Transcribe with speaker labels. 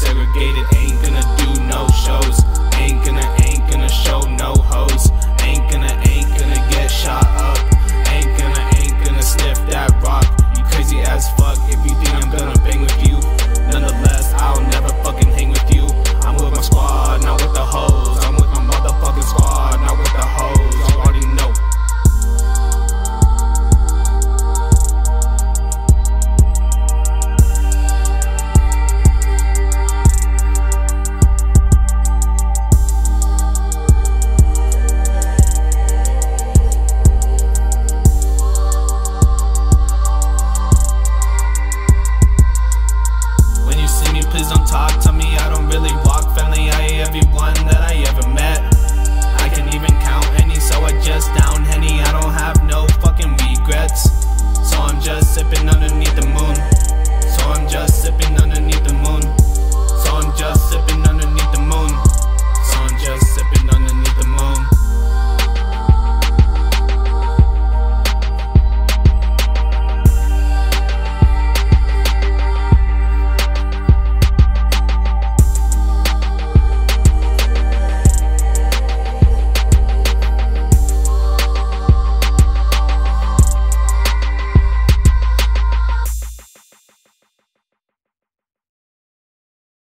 Speaker 1: segregated, ain't gonna do no shows, ain't gonna